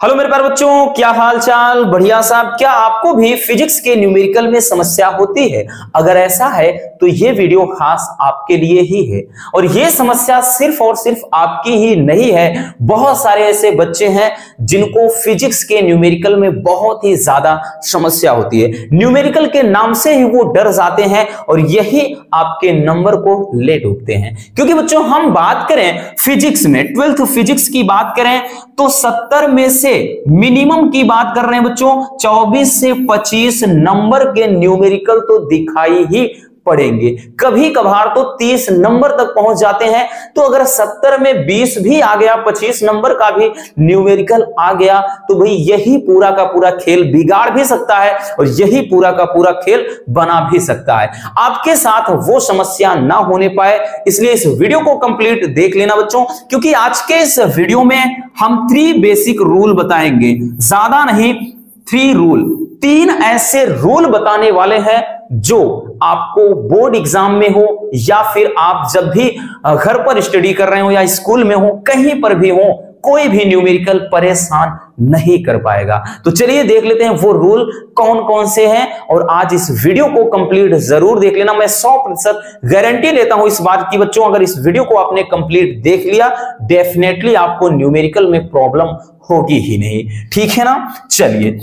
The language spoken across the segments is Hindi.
हेलो मेरे प्यार बच्चों, क्या हाल चाल बढ़िया साहब, क्या आपको भी फिजिक्स के न्यूमेरिकल में समस्या होती है? अगर ऐसा है तो ये वीडियो खास आपके लिए ही है। और ये समस्या सिर्फ़ और सिर्फ़ आपकी ही नहीं है, बहुत सारे ऐसे बच्चे हैं जिनको फिजिक्स के न्यूमेरिकल में बहुत ही ज़्यादा समस्या होती है। न्यूमेरिकल के नाम से ही वो डर जाते हैं और यही आपके नंबर को ले डूबते हैं। क्योंकि बच्चों, हम बात करें फिजिक्स में, ट्वेल्थ फिजिक्स की बात करें तो सत्तर में मिनिमम की बात कर रहे हैं बच्चों 24 से 25 नंबर के न्यूमेरिकल तो दिखाई ही पड़ेंगे कभी कभार तो 30 नंबर तक पहुँच जाते हैं। तो अगर 70 में 20 भी आ गया 25 नंबर का भी न्यूमेरिकल आ गया तो भाई यही पूरा का पूरा खेल बिगाड़ भी सकता है और यही पूरा का पूरा खेल बना भी सकता है। आपके साथ वो समस्या ना होने पाए, इसलिए इस वीडियो को कंप्लीट देख लेना बच्चों, क्योंकि आज के इस वीडियो में हम थ्री बेसिक रूल बताएँगे। ज़्यादा नहीं थ्री रूल तीन ऐसे रूल बताने वाले हैं जो आपको बोर्ड एग्ज़ाम में हो या फिर आप जब भी घर पर स्टडी कर रहे हो या स्कूल में हो, कहीं पर भी हो, कोई भी न्यूमेरिकल परेशान नहीं कर पाएगा। तो चलिए देख लेते हैं वो रूल कौन कौन से हैं और आज इस वीडियो को कंप्लीट ज़रूर देख लेना। मैं 100 प्रतिशत गारंटी लेता हूँ इस बात की, बच्चों, अगर इस वीडियो को आपने कंप्लीट देख लिया डेफिनेटली आपको न्यूमेरिकल में प्रॉब्लम होगी ही नहीं। ठीक है ना? चलिए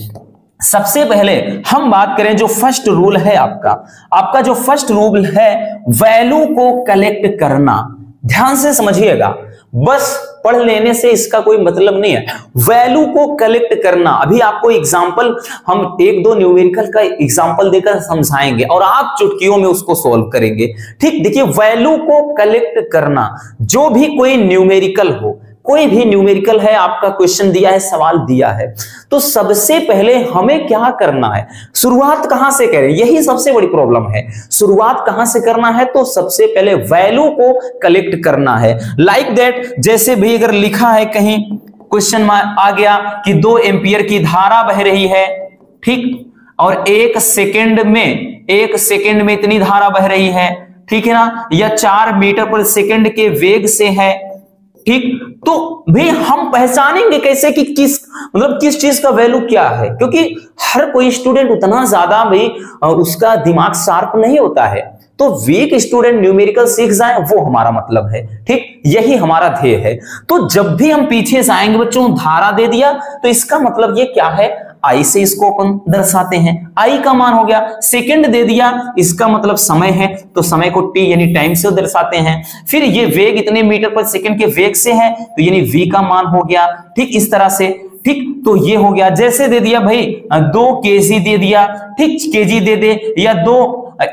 सबसे पहले हम बात करें जो फ़र्स्ट रूल है आपका। आपका जो फ़र्स्ट रूल है वैल्यू को कलेक्ट करना। ध्यान से समझिएगा। बस पढ़ लेने से इसका कोई मतलब नहीं है। वैल्यू को कलेक्ट करना। अभी आपको एग्जांपल हम एक दो न्यूमेरिकल का एग्जांपल देकर समझाएँगे और आप चुटकियों में उसको सॉल्व करेंगे। ठीक, देखिए वैल्यू को कलेक्ट करना। जो भी कोई न्यूमेरिकल हो कोई भी न्यूमेरिकल है, आपका क्वेश्चन दिया है, सवाल दिया है। तो सबसे पहले हमें क्या करना है? शुरुआत कहाँ से करें? यही सबसे बड़ी प्रॉब्लम है। शुरुआत कहाँ से करना है? तो सबसे पहले वैल्यू को कलेक्ट करना है। लाइक like दैट जैसे भी अगर लिखा है कहीं क्वेश्चन आ गया कि दो एम्पियर की धारा बह रही है, ठीक? और एक सेकेंड में, एक सेकेंड में इतनी धारा बह रही है, ठीक है ना? या चार मीटर पर सेकेंड के वेग से है, ठीक? तो भी हम पहचानेंगे कैसे कि किस मतलब किस चीज़ का वैल्यू क्या है? क्योंकि हर कोई स्टूडेंट उतना ज़्यादा भी उसका दिमाग शार्प नहीं होता है। तो वीक स्टूडेंट न्यूमेरिकल सीख जाए, वो हमारा मतलब है। ठीक? यही हमारा ध्येय है। तो जब भी हम पीछे जाएँगे, बच्चों, धारा दे दिया तो इसका मतलब ये क्या है? आई से इसको अपन दर्शाते हैं। आई का मान हो गया सेकंड दे दिया, इसका मतलब समय है तो समय को टी यानी टाइम से दर्शाते हैं। फिर ये वेग इतने मीटर पर सेकंड के वेग से है तो यानी वी का मान हो गया, ठीक इस तरह से, ठीक तो ये हो गया, जैसे दे दिया भाई, दो केजी दे दिया, ठीक केजी दे दे, या दो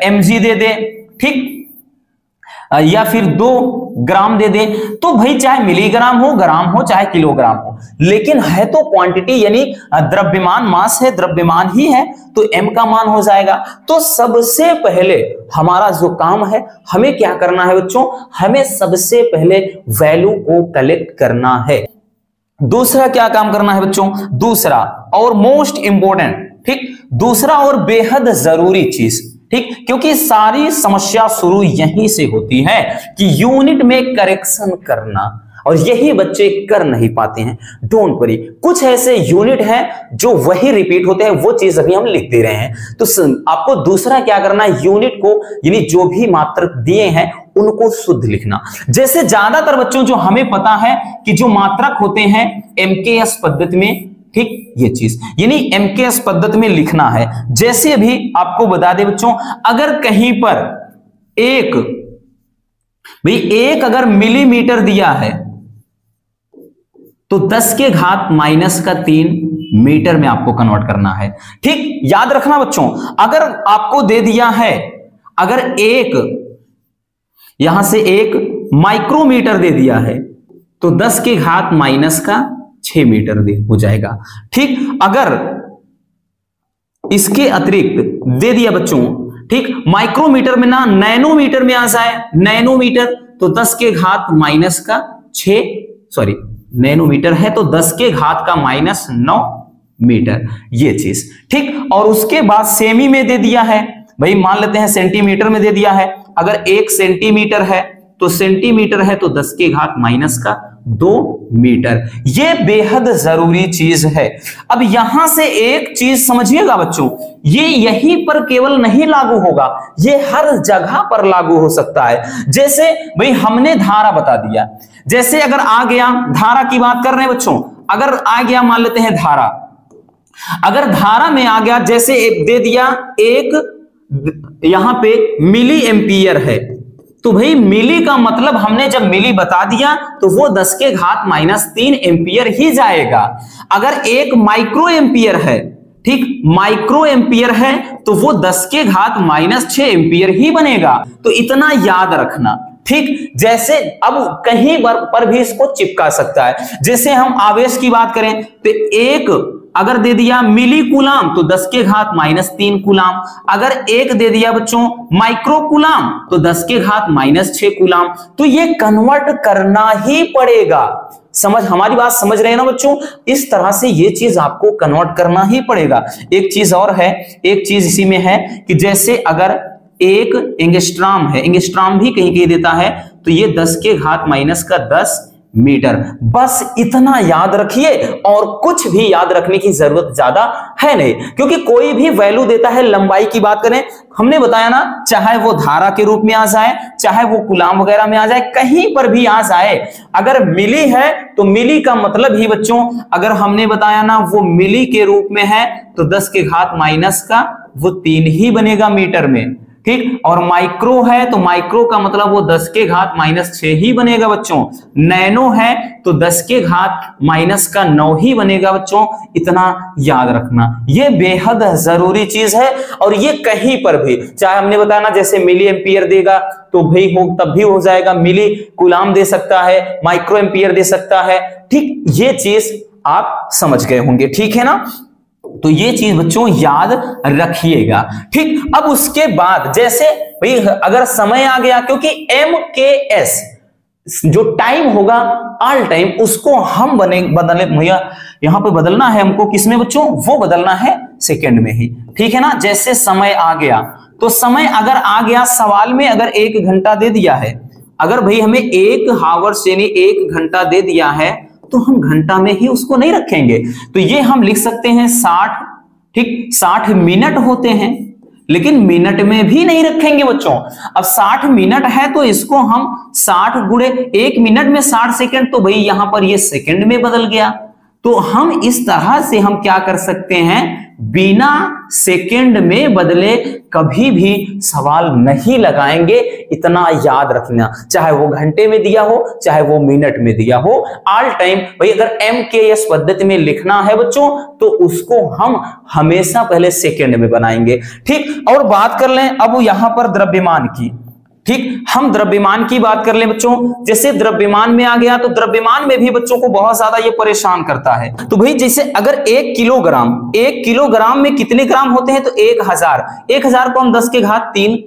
एम दे दे, ठीक, या फिर दो ग्राम दे दे तो भाई चाहे मिलीग्राम हो, ग्राम हो, चाहे किलोग्राम हो, लेकिन है तो क्वांटिटी यानी द्रव्यमान मास है, द्रव्यमान ही है तो एम का मान हो जाएगा। तो सबसे पहले हमारा जो काम है, हमें क्या करना है बच्चों? हमें सबसे पहले वैल्यू को कलेक्ट करना है। दूसरा क्या काम करना है बच्चों? दूसरा, और मोस्ट इंपॉर्टेंट ठीक? दूसरा और बेहद ज़रूरी चीज़ ठीक? क्योंकि सारी समस्या शुरू यहीं से होती है कि यूनिट में करेक्शन करना और यही बच्चे कर नहीं पाते हैं। डोंट वरी कुछ ऐसे यूनिट हैं जो वही रिपीट होते हैं, वो चीज़ अभी हम लिख दे रहे हैं। तो आपको दूसरा क्या करना है? यूनिट को, यानी जो भी मात्रक दिए हैं, उनको शुद्ध लिखना। जैसे ज़्यादातर बच्चों, जो हमें पता है कि जो मात्रक होते हैं एमकेएस पद्धति में, ठीक? ये चीज़। यानी एमकेएस पद्धति में लिखना है। जैसे अभी आपको बता दे बच्चों, अगर कहीं पर एक, भाई एक अगर मिलीमीटर दिया है तो 10 के घात माइनस का तीन मीटर में आपको कन्वर्ट करना है। ठीक, याद रखना बच्चों, अगर आपको दे दिया है, अगर एक, यहाँ से एक माइक्रोमीटर दे दिया है तो 10 के घात माइनस का छ मीटर हो जाएगा। ठीक? अगर इसके अतिरिक्त दे दिया बच्चों, ठीक? माइक्रोमीटर में ना नैनोमीटर में आ जाए नैनोमीटर तो 10 के घात माइनस का छ सॉरी, नैनोमीटर है तो 10 के घात का माइनस नौ मीटर, ये चीज़। ठीक? और उसके बाद सेमी में दे दिया है। भाई, मान लेते हैं सेंटीमीटर में दे दिया है। अगर एक सेंटीमीटर है तो सेंटीमीटर है तो 10 के घात माइनस का दो मीटर। ये बेहद ज़रूरी चीज़ है। अब यहाँ से एक चीज़ समझिएगा बच्चों, ये यहीं पर केवल नहीं लागू होगा, ये हर जगह पर लागू हो सकता है। जैसे भाई हमने धारा बता दिया। जैसे अगर आ गया धारा की बात कर रहे हैं बच्चों, अगर आ गया मान लेते हैं धारा। अगर धारा में आ गया, जैसे दे दिया, एक यहाँ पे मिली एम्पियर है। तो भाई मिली का मतलब हमने जब मिली बता दिया तो वो 10 के घात माइनस तीन एम्पियर ही जाएगा। अगर एक माइक्रो एम्पियर है, ठीक, माइक्रो एम्पियर है तो वो 10 के घात माइनस छ एम्पियर ही बनेगा। तो इतना याद रखना, ठीक? जैसे अब कहीं पर भी इसको चिपका सकता है। जैसे हम आवेश की बात करें तो एक अगर दे दिया मिली कुलाम तो 10 के घात माइनस तीन कुलाम। अगर एक दे दिया बच्चों माइक्रो कुलाम तो 10 के घात माइनस छह कुलाम। तो ये कन्वर्ट करना ही पड़ेगा। समझ, हमारी बात समझ रहे हैं ना बच्चों? इस तरह से ये चीज़ आपको कन्वर्ट करना ही पड़ेगा। एक चीज़ और है, एक चीज़ इसी में है कि जैसे अगर एक एंगस्ट्राम है एंगस्ट्राम भी कहीं कहीं देता है तो ये 10 के घात माइनस का 10 मीटर। बस इतना याद रखिए और कुछ भी याद रखने की ज़रूरत ज़्यादा है नहीं, क्योंकि कोई भी वैल्यू देता है लंबाई की बात करें, हमने बताया ना, चाहे वो धारा के रूप में आ जाए, चाहे वो गुलाम वगैरह में आ जाए, कहीं पर भी आ जाए, अगर मिली है तो मिली का मतलब ही बच्चों, अगर हमने बताया ना वो मिली के रूप में है तो दस के घात माइनस का वो तीन ही बनेगा मीटर में। ठीक? और माइक्रो है तो माइक्रो का मतलब वो 10 के घात माइनस छ ही बनेगा बच्चों। नैनो है तो 10 के घात माइनस का 9 ही बनेगा बच्चों। इतना याद रखना। ये बेहद ज़रूरी चीज़ है, और ये कहीं पर भी, चाहे हमने बताया ना, जैसे मिली एम्पियर देगा तो भाई हो, तब भी हो जाएगा। मिली गुलाम दे सकता है माइक्रो एम्पियर दे सकता है। ठीक, ये चीज़ आप समझ गए होंगे। ठीक है ना? तो ये चीज़ बच्चों याद रखिएगा। ठीक, अब उसके बाद जैसे भाई, अगर समय आ गया, क्योंकि एम के एस जो टाइम होगा ऑल टाइम उसको हम बने, बदले, भैया, यहाँ पे बदलना है हमको किसमें बच्चों? वो बदलना है सेकंड में ही। ठीक है ना? जैसे समय आ गया तो समय अगर आ गया, सवाल में अगर एक घंटा दे दिया है, अगर भाई हमें एक हावर्स यानी एक घंटा दे दिया है तो हम घंटा में ही उसको नहीं रखेंगे। तो ये हम लिख सकते हैं साठ, ठीक? साठ मिनट होते हैं, लेकिन मिनट में भी नहीं रखेंगे बच्चों। अब साठ मिनट है तो इसको हम साठ गुड़े एक मिनट में साठ सेकंड तो भाई यहाँ पर ये सेकंड में बदल गया। तो हम इस तरह से हम क्या कर सकते हैं? बिना सेकेंड में बदले कभी भी सवाल नहीं लगाएँगे, इतना याद रखना। चाहे वो घंटे में दिया हो, चाहे वो मिनट में दिया हो ऑल टाइम भाई अगर एम के एस पद्धति में लिखना है बच्चों तो उसको हम हमेशा पहले सेकेंड में बनाएँगे। ठीक, और बात कर लें अब यहाँ पर द्रव्यमान की। ठीक? हम द्रव्यमान की बात कर ले बच्चों। जैसे द्रव्यमान में आ गया तो द्रव्यमान में भी बच्चों को बहुत ज़्यादा ये परेशान करता है। तो भाई, जैसे अगर एक किलोग्राम एक किलोग्राम में कितने ग्राम होते हैं? तो एक हज़ार। एक हज़ार को हम दस के घात तीन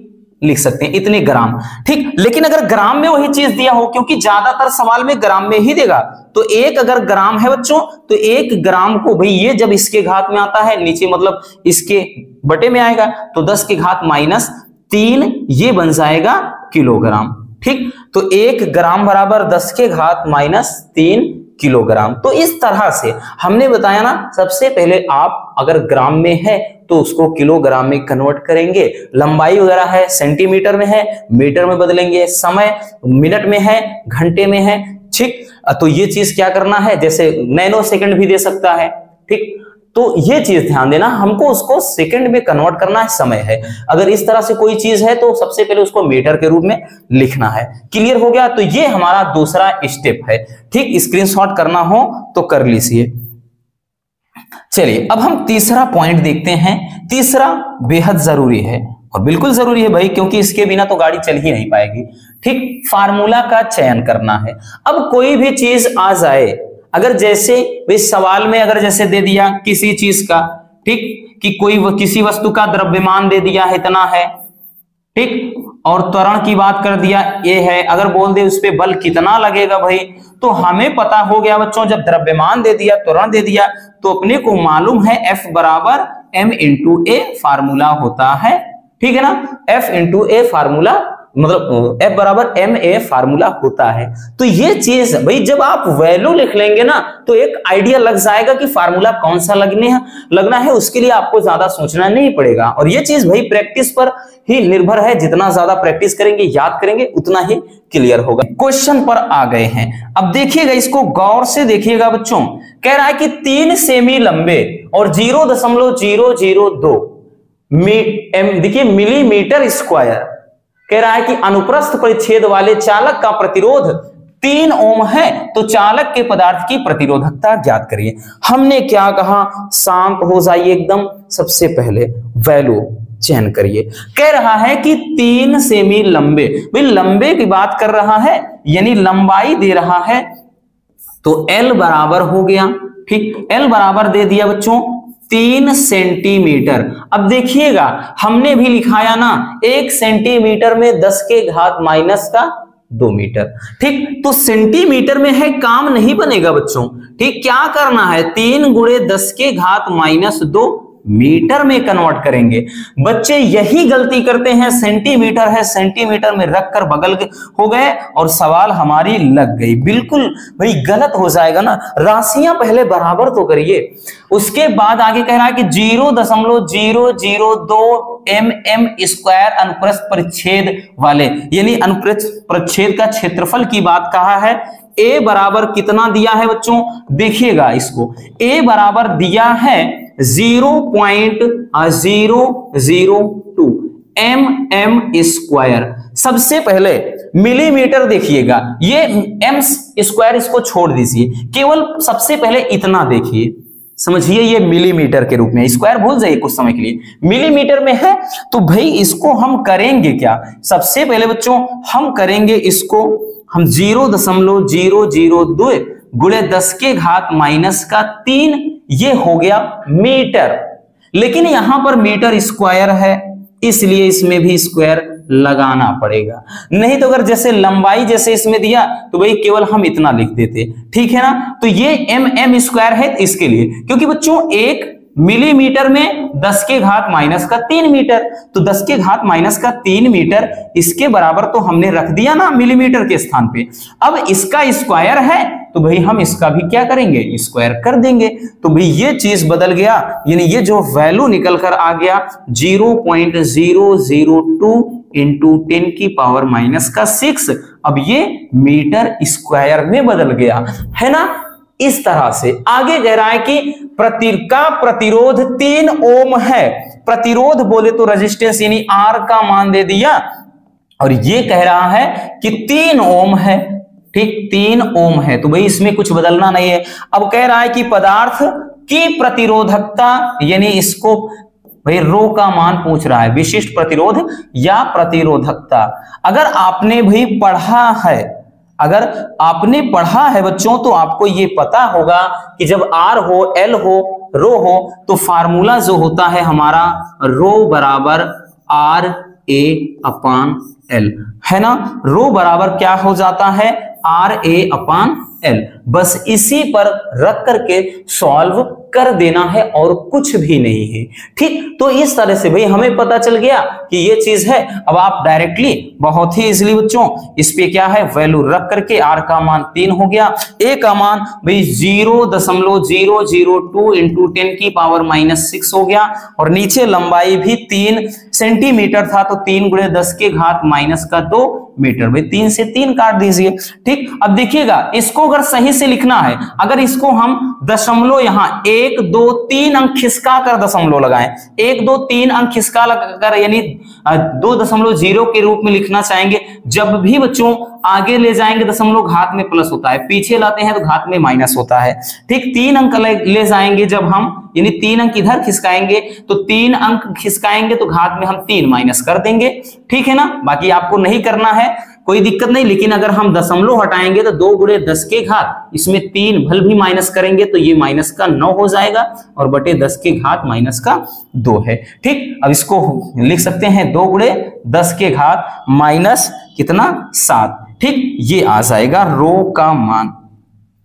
लिख सकते हैं, इतने ग्राम। ठीक? लेकिन अगर ग्राम में वही चीज़ दिया हो, क्योंकि ज़्यादातर सवाल में ग्राम में ही देगा तो एक अगर ग्राम है बच्चों तो एक ग्राम को भाई ये जब इसके घात में आता है, नीचे मतलब इसके बटे में आएगा तो दस के घात माइनस तीन ये बन जाएगा किलोग्राम, ठीक? तो एक ग्राम बराबर दस के घात माइनस तीन किलोग्राम। तो इस तरह से हमने बताया ना, सबसे पहले आप अगर ग्राम में है तो उसको किलोग्राम में कन्वर्ट करेंगे। लंबाई वगैरह है सेंटीमीटर में है मीटर में बदलेंगे। समय मिनट में है, घंटे में है, ठीक? तो ये चीज़ क्या करना है? जैसे नैनो सेकंड भी दे सकता है, ठीक? तो ये चीज़ ध्यान देना, हमको उसको सेकंड में कन्वर्ट करना है समय है। अगर इस तरह से कोई चीज़ है तो सबसे पहले उसको मीटर के रूप में लिखना है। क्लियर हो गया? तो ये हमारा दूसरा स्टेप है। ठीक स्क्रीनशॉट करना हो तो कर लीजिए। चलिए, अब हम तीसरा पॉइंट देखते हैं। तीसरा बेहद ज़रूरी है, और बिल्कुल ज़रूरी है भाई, क्योंकि इसके बिना तो गाड़ी चल ही नहीं पाएगी। ठीक फार्मूला का चयन करना है। अब कोई भी चीज़ आ जाए अगर जैसे इस सवाल में अगर जैसे दे दिया किसी चीज़ का, ठीक, कि कोई किसी वस्तु का द्रव्यमान दे दिया है इतना है, ठीक, और त्वरण की बात कर दिया ये है, अगर बोल दे उस पर बल कितना लगेगा भाई तो हमें पता हो गया बच्चों, जब द्रव्यमान दे दिया, त्वरण दे दिया तो अपने को मालूम है एफ़ बराबर एम इंटू ए फार्मूला होता है, ठीक है ना? एफ़ इंटू ए फार्मूला मतलब एफ़ बराबर एम ए फार्मूला होता है। तो ये चीज़, भाई, जब आप वैल्यू लिख लेंगे ना तो एक आइडिया लग जाएगा कि फार्मूला कौन सा लगने है, लगना है, उसके लिए आपको ज़्यादा सोचना नहीं पड़ेगा। और ये चीज़, भाई प्रैक्टिस पर ही निर्भर है। जितना ज़्यादा प्रैक्टिस करेंगे, याद करेंगे, उतना ही क्लियर होगा। क्वेश्चन पर आ गए हैं। अब देखिएगा इसको गौर से देखिएगा, बच्चों। कह रहा है कि तीन सेमी लंबे और ज़ीरो दशमलव ज़ीरो ज़ीरो दो देखिए मिलीमीटर स्क्वायर कह रहा है कि अनुप्रस्थ परिच्छेद वाले चालक का प्रतिरोध तीन ओम है तो चालक के पदार्थ की प्रतिरोधकता ज्ञात करिए। हमने क्या कहा? शांत हो जाइए एकदम। सबसे पहले वैल्यू चयन करिए। कह रहा है कि तीन सेमी लंबे भाई लंबे की बात कर रहा है, यानी लंबाई दे रहा है। तो L बराबर हो गया, ठीक? L बराबर दे दिया बच्चों तीन सेंटीमीटर। अब देखिएगा, हमने भी लिखाया ना, एक सेंटीमीटर में दस के घात माइनस का दो मीटर। ठीक तो सेंटीमीटर में है, काम नहीं बनेगा बच्चों। ठीक, क्या करना है? तीन गुड़े दस के घात माइनस दो मीटर में कन्वर्ट करेंगे। बच्चे यही गलती करते हैं सेंटीमीटर है सेंटीमीटर में रखकर बगल हो गए और सवाल हमारी लग गई। बिल्कुल भाई गलत हो जाएगा ना। राशियाँ पहले बराबर तो करिए। उसके बाद आगे कह रहा है कि ज़ीरो दशमलव ज़ीरो ज़ीरो दो एम एम स्क्वायर अनुप्रस्थ परिच्छेद वाले, यानी अनुप्रस्थ परिच्छेद का क्षेत्रफल की बात कहा है। ए बराबर कितना दिया है बच्चों? देखिएगा इसको। ए बराबर दिया है zero point zero zero two M M square. सबसे पहले मिलीमीटर देखिएगा। ये एम स्क्वायर इसको छोड़ दीजिए। केवल सबसे पहले इतना देखिए। समझिए ये मिलीमीटर के रूप में। स्क्वायर भूल जाइए कुछ समय के लिए। मिलीमीटर में है तो भाई इसको हम करेंगे क्या? सबसे पहले बच्चों, हम करेंगे इसको, हम ज़ीरो दशमलव ज़ीरो ज़ीरो दो गुड़े दस के घात माइनस का तीन ये हो गया मीटर। लेकिन यहाँ पर मीटर स्क्वायर है, इसलिए इसमें भी स्क्वायर लगाना पड़ेगा। नहीं तो अगर जैसे लंबाई जैसे इसमें दिया तो भाई केवल हम इतना लिख देते। ठीक है ना? तो ये एम एम स्क्वायर है इसके लिए। क्योंकि बच्चों, एक मिलीमीटर में 10 के घात माइनस का तीन मीटर। तो 10 के घात माइनस का तीन मीटर, इसके बराबर तो हमने रख दिया ना मिलीमीटर के स्थान पे। अब इसका स्क्वायर है तो भाई हम इसका भी क्या करेंगे? स्क्वायर कर देंगे। तो भाई ये चीज़ बदल गया। यानी ये जो वैल्यू निकल कर आ गया zero point zero zero two into ten की पावर माइनस का सिक्स अब ये मीटर स्क्वायर में बदल गया। है ना? इस तरह से आगे कह रहा है कि प्रति का प्रतिरोध तीन ओम है। प्रतिरोध बोले तो रेजिस्टेंस यानी आर का मान दे दिया। और ये कह रहा है कि तीन ओम है। ठीक तीन ओम है। तो भाई इसमें कुछ बदलना नहीं है। अब कह रहा है कि पदार्थ की प्रतिरोधकता, यानी इसको भाई रो का मान पूछ रहा है, विशिष्ट प्रतिरोध या प्रतिरोधकता। अगर आपने भी पढ़ा है, अगर आपने पढ़ा है बच्चों तो आपको ये पता होगा कि जब आर हो एल हो रो हो तो फार्मूला जो होता है हमारा रो बराबर आर ए अपान एल है ना? रो बराबर क्या हो जाता है? आर ए अपान एल बस इसी पर रख करके सॉल्व कर देना है। और कुछ भी नहीं है। ठीक? तो इस तरह से भाई हमें पता चल गया कि ये चीज़ है। अब आप डायरेक्टली बहुत ही इजिली बच्चों, इस पे क्या है? वैल्यू रख करके आर का मान तीन हो गया। ए का मान भाई ज़ीरो दशमलव zero zero two into ten की पावर माइनस सिक्स हो गया। और नीचे लंबाई भी तीन सेंटीमीटर था तो तीन गुड़े दस के घात माइनस का दो मीटर। भाई तीन से तीन काट दीजिए। ठीक? अब देखिएगा, इसको अगर सही से लिखना है, अगर इसको हम दशमलव यहाँ एक, दो, तीन अंक खिसका कर दशमलव लगाएँ। एक, दो, तीन अंक खिसका लगाकर यानी दो दशमलव ज़ीरो के रूप में लिखना चाहेंगे। जब भी बच्चों आगे ले जाएँगे, दशमलव घात में प्लस होता है। पीछे लाते हैं तो घात में माइनस होता है। ठीक, तीन अंक ले जाएँगे जब हम, यानी तीन अंक इधर खिसकाएँगे तो तीन अंक खिसकाएँगे तो घात में हम तीन माइनस कर देंगे। ठीक है ना? बाकी आपको नहीं करना है। कोई दिक्कत नहीं, लेकिन अगर हम दशमलव हटाएँगे तो दो गुड़े दस के घात, इसमें तीन भल भी माइनस करेंगे तो ये माइनस का नौ हो जाएगा और बटे दस के घात माइनस का दो है। ठीक, अब इसको लिख सकते हैं, दो गुड़े दस के घात माइनस कितना? सात। ठीक, ये आ जाएगा रो का मान।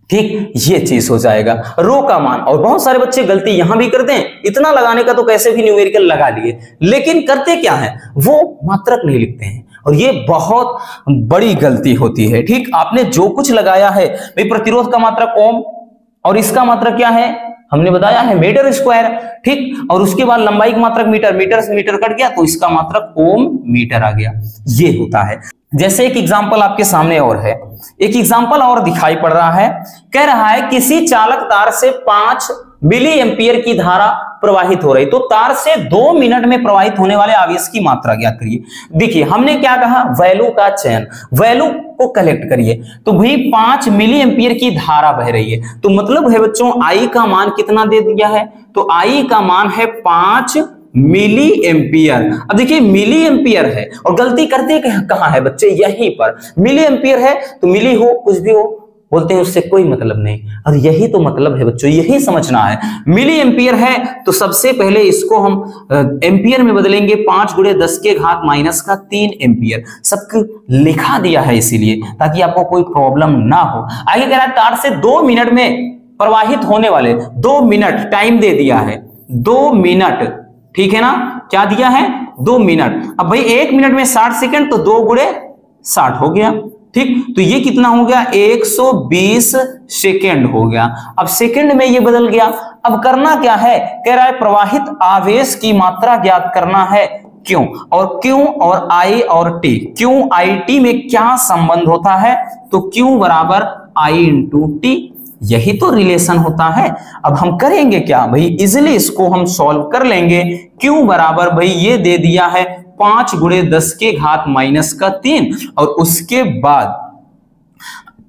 ठीक, ये चीज़ हो जाएगा, रो का मान। और बहुत सारे बच्चे गलती यहाँ भी करते हैं इतना लगाने का तो कैसे भी न्यूमेरिकल लगा लिए। लेकिन करते क्या है? वो मात्रक नहीं लिखते हैं। और ये बहुत बड़ी गलती होती है। ठीक, आपने जो कुछ लगाया है, भाई प्रतिरोध का मात्रक ओम और इसका मात्रक क्या है? हमने बताया है मीटर स्क्वायर। ठीक, और उसके बाद लंबाई का मात्रक मीटर मीटर से मीटर कट गया तो इसका मात्रक ओम मीटर आ गया। ये होता है। जैसे एक एग्ज़ाम्पल आपके सामने और है। एक एग्ज़ाम्पल और दिखाई पड़ रहा है। कह रहा है, किसी चालक तार से पाँच मिली एम्पियर की धारा प्रवाहित हो रही। तो तार से दो मिनट में प्रवाहित होने वाले आवेश की मात्रा ज्ञात करिए। देखिए, हमने क्या कहा? वैल्यू का चयन। वैल्यू को कलेक्ट करिए। तो भाई पाँच मिली एम्पियर की धारा बह रही है। तो मतलब है बच्चों, आई का मान कितना दे दिया है? तो आई का मान है पाँच मिली एम्पियर। अब देखिए, मिली एम्पियर है। और गलती करते कहाँ है बच्चे? यहीं पर। मिली एम्पियर है तो मिली हो, कुछ भी हो बोलते हैं, उससे कोई मतलब नहीं। और यही तो मतलब है बच्चों, यही समझना है। मिली एम्पियर है तो सबसे पहले इसको हम एम्पियर में बदलेंगे, पाँच गुड़े दस के घात माइनस का तीन एम्पियर। सबको लिखा दिया है इसीलिए, ताकि आपको कोई प्रॉब्लम ना हो। आगे कह रहा है, तार से दो मिनट में प्रवाहित होने वाले, दो मिनट, टाइम दे दिया है। दो मिनट, ठीक है ना? क्या दिया है? दो मिनट। अब भाई, एक मिनट में साठ सेकेंड तो दो गुड़े साठ हो गया। ठीक? तो ये कितना हो गया? 120 सेकेंड हो गया। अब सेकेंड में ये बदल गया। अब करना क्या है? कह रहा है, प्रवाहित आवेश की मात्रा ज्ञात करना है। क्यों? और क्यों और आई और टी क्यों आई टी में क्या संबंध होता है? तो क्यों बराबर आई इंटू टी यही तो रिलेशन होता है। अब हम करेंगे क्या? भाई इजिली इसको हम सॉल्व कर लेंगे। क्यों बराबर? भाई, ये दे दिया है। पाँच गुड़े दस के घात माइनस का तीन, और उसके बाद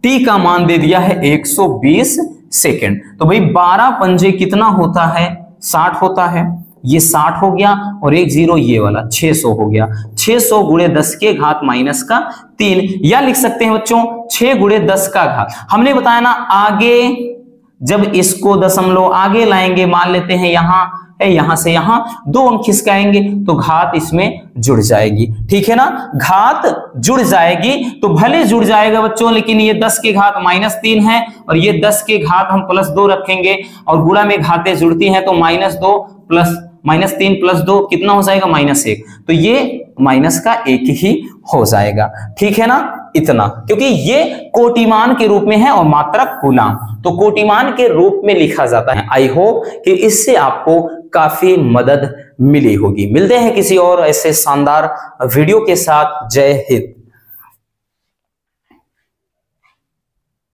टी का मान दे दिया है 120 सेकेंड। तो भाई 12 पंजे कितना होता है? 60 होता है। ये 60 हो गया, और एक ज़ीरो ये वाला 600 हो गया। 600 सौ गुड़े दस के घात माइनस का तीन। या लिख सकते हैं बच्चों 6 गुड़े दस का घात। हमने बताया ना, आगे जब इसको दशमलव आगे लाएँगे, मान लेते हैं यहाँ है, यहाँ से यहाँ दो अंक खिसकाएँगे तो घात इसमें जुड़ जाएगी। ठीक है ना? घात जुड़ जाएगी तो भले जुड़ जाएगा बच्चों, लेकिन ये दस के घात माइनस तीन है, और ये दस के घात हम प्लस दो रखेंगे, और गुड़ा में घाते जुड़ती हैं तो माइनस दो प्लस, माइनस तीन प्लस दो, कितना हो जाएगा? माइनस एक। तो ये माइनस का एक ही हो जाएगा। ठीक है ना? इतना। क्योंकि ये कोटिमान के रूप में है और मात्रक गुलाम तो कोटिमान के रूप में लिखा जाता है। आई होप कि इससे आपको काफ़ी मदद मिली होगी। मिलते हैं किसी और ऐसे शानदार वीडियो के साथ। जय हिंद।